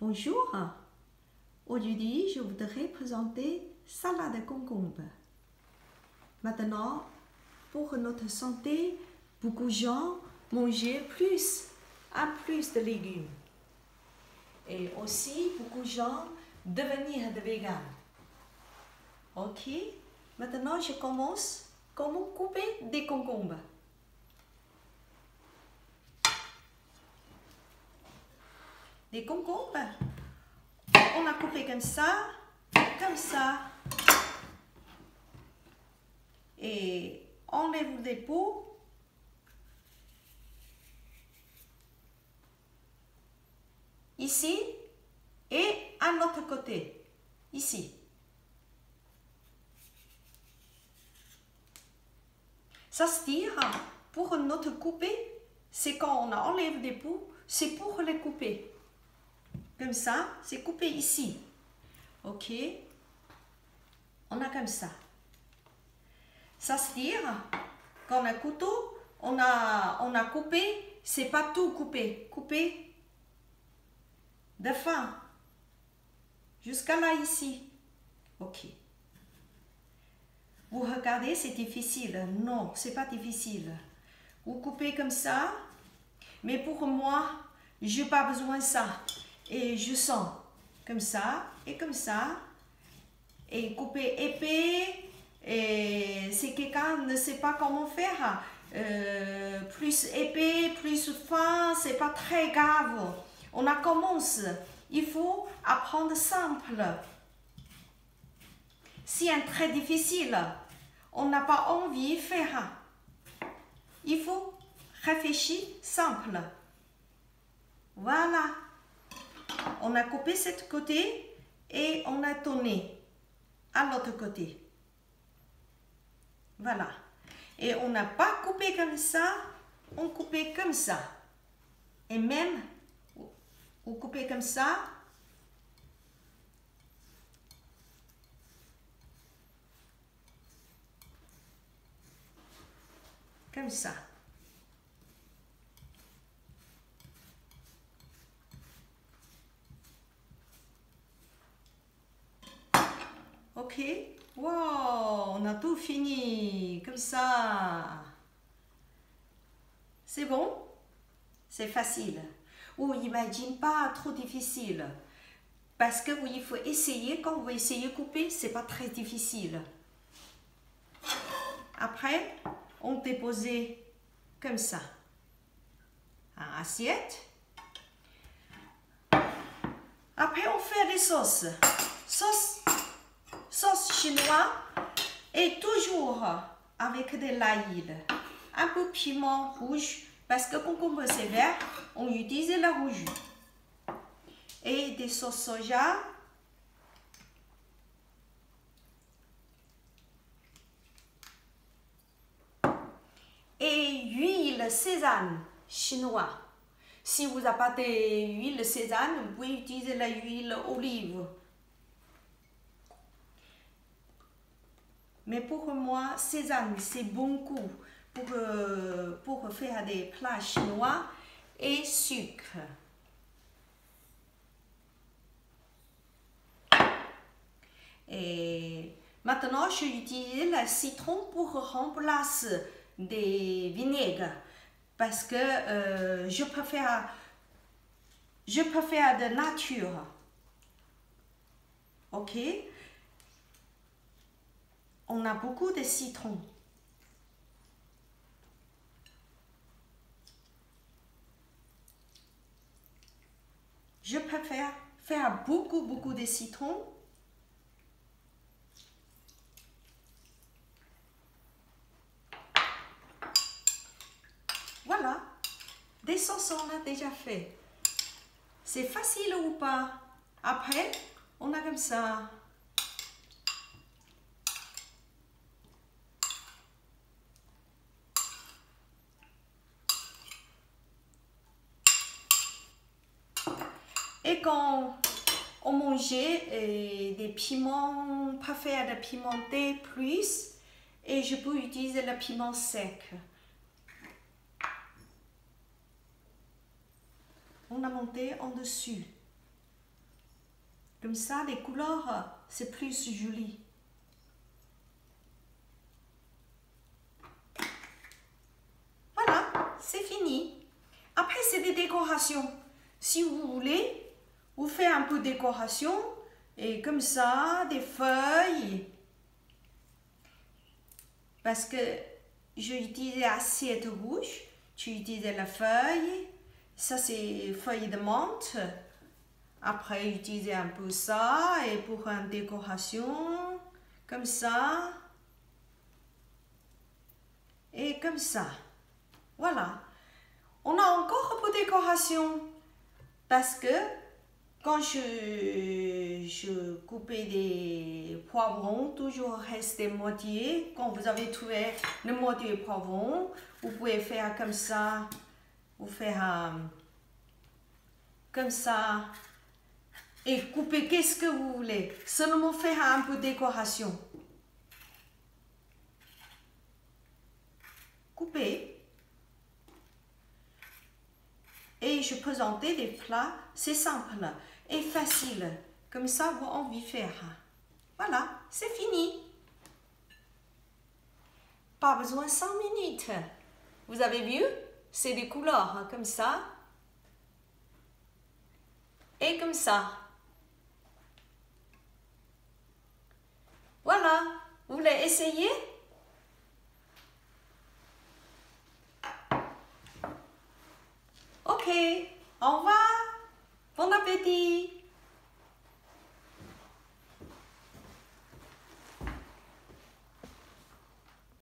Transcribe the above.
Bonjour. Aujourd'hui, je voudrais présenter salade de concombre. Maintenant, pour notre santé, beaucoup de gens mangent plus, un plus de légumes. Et aussi, beaucoup de gens devenir de vegan. Ok, maintenant je commence comment couper des concombres. Des concombres, on a coupé comme ça, comme ça. Et enlève des peaux. Ici et à l'autre côté, ici. Ça se tire pour notre couper, c'est quand on enlève des peaux, c'est pour les couper. Comme ça, c'est coupé ici. Ok? On a comme ça. Ça se tire. On a couteau, on a, on a coupé, c'est pas tout coupé. Coupé de fin. Jusqu'à là, ici. Ok. Vous regardez, c'est difficile. Non, c'est pas difficile. Vous coupez comme ça. Mais pour moi, j'ai pas besoin ça et je sens comme ça et comme ça. Et couper épais et si quelqu'un ne sait pas comment faire euh, plus épais plus fin c'est pas très grave. On a commence. Il faut apprendre simple. Si un très difficile on n'a pas envie de faire. Il faut réfléchir simple. Voilà on a coupé cet côté et on a tourné à l'autre côté. Voilà. Et on n'a pas coupé comme ça, on coupait comme ça. Et même, vous coupez comme ça. Comme ça. Wow, on a tout fini. Comme ça. C'est bon? C'est facile. Ou imagine pas trop difficile. Parce que oui, il faut essayer. Quand vous essayez couper, c'est pas très difficile. Après, on dépose comme ça. Un assiette. Après, on fait des sauces. Sauce sauce chinoise et toujours avec de l'ail. Un peu piment rouge parce que concombre c'est vert, on utilise la rouge. Et des sauces soja. Et huile sésame chinois. Si vous n'avez pas d'huile sésame, vous pouvez utiliser la huile olive. Mais pour moi, sésame, c'est bon goût pour, euh, pour faire des plats chinois et sucre. Et maintenant, j'utilise le citron pour remplacer des vinaigres parce que euh, je préfère je préfère de nature. Ok? On a beaucoup de citron. Je préfère faire beaucoup, beaucoup de citron. Voilà, des sauces on a déjà fait. C'est facile ou pas? Après, on a comme ça. Et quand on mangeait euh, des piments, pas faire de pimenté plus, et je peux utiliser le piment sec. On a monté en dessus. Comme ça, les couleurs, c'est plus joli. Voilà, c'est fini. Après, c'est des décorations. Si vous voulez, vous faites un peu de décoration. Et comme ça, des feuilles. Parce que j'ai utilisé assiette rouge. Tu utilises la feuille. Ça, c'est feuille de menthe. Après, utiliser un peu ça. Et pour une décoration, comme ça. Et comme ça. Voilà. On a encore de décoration. Parce que quand je, je coupais des poivrons, toujours rester moitié. Quand vous avez trouvé le moitié poivron, vous pouvez faire comme ça. Vous faire comme ça. Et couper qu'est-ce que vous voulez? Seulement faire un peu de décoration. Couper. Et je présentais des plats, c'est simple et facile. Comme ça, vous envie de faire. Voilà, c'est fini. Pas besoin de 100 minutes. Vous avez vu? C'est des couleurs hein, comme ça. Et comme ça. Voilà. Vous voulez essayer? Ok, au revoir. Bon appétit